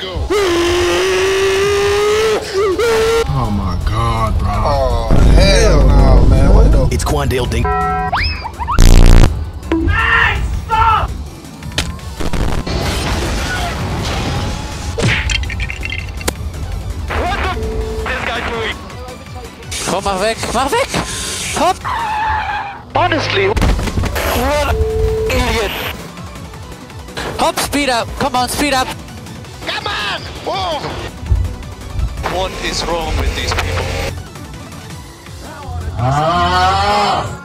go. Oh my god, bro. Oh, hell no, man. What the? It's Quandale Ding. Hey, stop! What the this guy doing? Komm, mach weg, mach weg! Hopp! Honestly, what an idiot! Hop, speed up! Come on, speed up! Whoa! What is wrong with these people? Ah!